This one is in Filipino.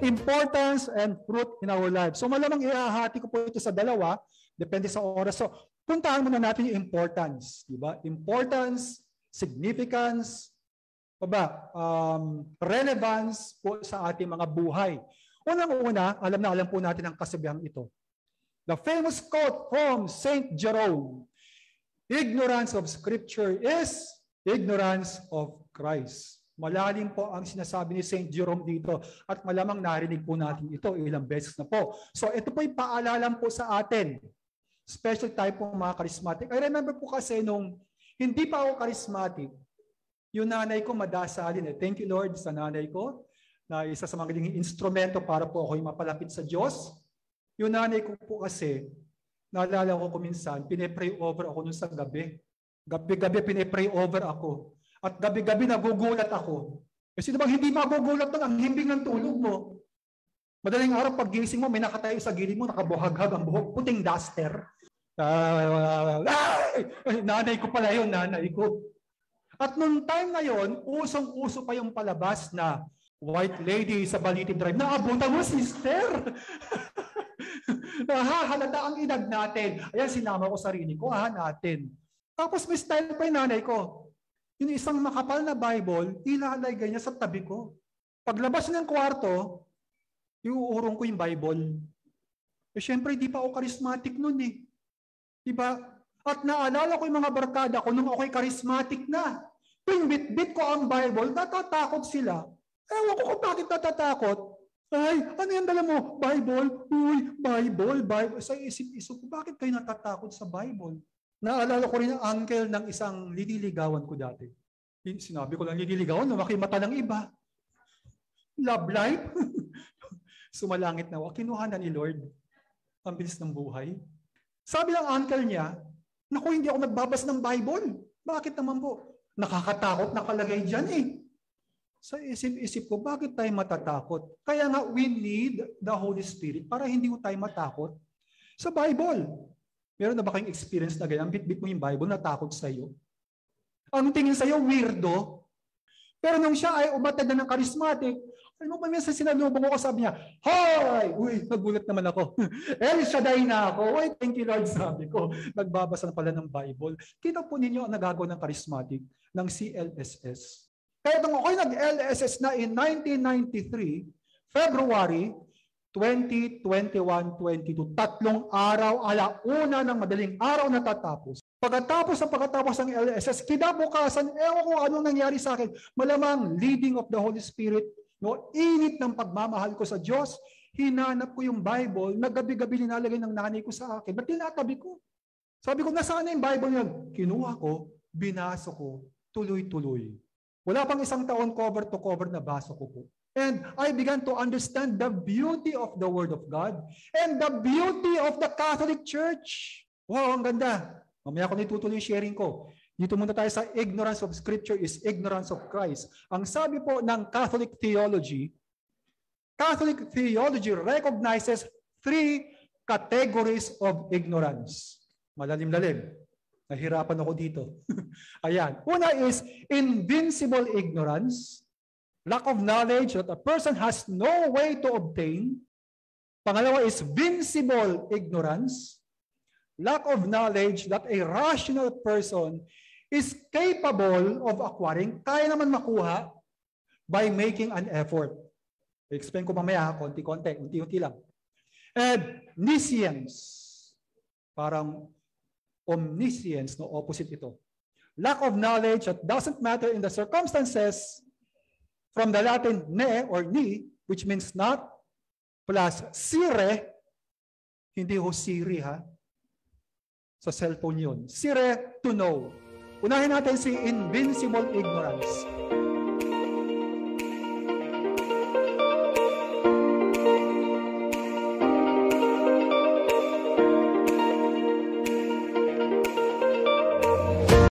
importance and fruit in our lives. So malamang ihahati ko po ito sa dalawa, depende sa oras. So puntahan muna natin yung importance. Di ba? Importance, significance, o ba, um, relevance po sa ating mga buhay. Unang-una, alam na alam po natin ang kasabihang ito. The famous quote from Saint Jerome, Ignorance of Scripture is ignorance of Christ. Malalim po ang sinasabi ni St. Jerome dito at malamang narinig po natin ito ilang beses na po. So ito po yung paalala po sa atin. Special type po mga charismatic. I remember po kasi nung hindi pa ako charismatic, yung nanay ko madasalin eh. Thank you Lord sa nanay ko na isa sa mga instrumento para po ako mapalapit sa Diyos. Yung nanay ko po kasi, naalala ko kuminsan, pinipray over ako nun sa gabi. Gabi-gabi pinipray over ako. At gabi-gabi nagugulat ako. Kasi diba hindi magugulat nun ang himbing ng tulog mo. Madaling araw pag gising mo, may nakatayo sa gilid mo, nakabuhaghag ang buhok, puting duster. Uh, ay, nanay ko pala yun, nanay ko. At nung time na yon, usong-uso pa yung palabas na white lady sa Baliti Drive. Naabutan mo, sister! Nahahalata ang edad natin. Ayan, sinama ko sarili ko, ha, natin. Tapos may style pa yung nanay ko. Yung isang makapal na Bible, ilalagay niya sa tabi ko. Paglabas ng kwarto, iuurong ko yung Bible. Eh, syempre, di pa ako charismatic nun eh. Diba? At naalala ko yung mga barkada ko nung ako'y charismatic na. Pingbit-bit ko ang Bible, natatakot sila. Ewan ko kung bakit natatakot. Ay, ano yan dala mo? Bible? Uy, Bible, Bible. Sa isip-isip ko, bakit kayo natatakot sa Bible? Naalala ko rin ang uncle ng isang liniligawan ko dati. Sinabi ko lang liniligawan, lumaki mata ng iba. Love life. Sumalangit na ako. Kinuha na ni Lord. Ang bilis ng buhay. Sabi ng uncle niya, Naku, hindi ako nagbabas ng Bible. Bakit naman po? Nakakatakot nakalagay dyan eh sa isip-isip ko, bakit tayo matatakot? Kaya nga, we need the Holy Spirit para hindi mo tayo matakot sa Bible. Meron na ba kayong experience na ganyan? Bit-bit mo yung Bible, natakot sa iyo? Ang tingin sa iyo, weirdo. Pero nung siya ay umatad na ng charismatic, ano ba minsan sinalubong ko, sabi niya, Hoy! Uy, nagulat naman ako. El Shaddai na ako. Why, thank you Lord, sabi ko. Nagbabasa na pala ng Bible. Kita po ninyo ang nagagawa ng charismatic ng CLSS. Kaya nung ako'y nag-LSS na in 1993, February 20, 21, 22, tatlong araw, ala una ng madaling araw na tatapos. Pagkatapos ng pagkatapos ng LSS, kinabukasan, ewan ko anong nangyari sa akin. Malamang leading of the Holy Spirit, no, init ng pagmamahal ko sa Diyos, hinanap ko yung Bible na gabi-gabi nilalagay ng nanay ko sa akin. Ba't tinatabi ko? Sabi ko, nasaan na yung Bible yan? Kinuha ko, binasa ko, tuloy-tuloy. Wala pang isang taon cover to cover na baso ko po. And I began to understand the beauty of the Word of God and the beauty of the Catholic Church. Wow, ang ganda. Mamaya ko na itutuloy yung sharing ko. Dito muna tayo sa ignorance of Scripture is ignorance of Christ. Ang sabi po ng Catholic theology, Catholic theology recognizes three categories of ignorance. Malalim-lalim. Nahirapan ako dito. Ayan. Una is invincible ignorance, lack of knowledge that a person has no way to obtain. Pangalawa is vincible ignorance, lack of knowledge that a rational person is capable of acquiring, kaya naman makuha by making an effort. explain ko mamaya, konti-konti, unti-unti lang. And nescience, parang omniscience, no opposite ito. Lack of knowledge that doesn't matter in the circumstances from the Latin ne or ni, which means not, plus sire, hindi ho siri ha, sa cellphone yun. Sire, to know. Unahin natin si invincible ignorance.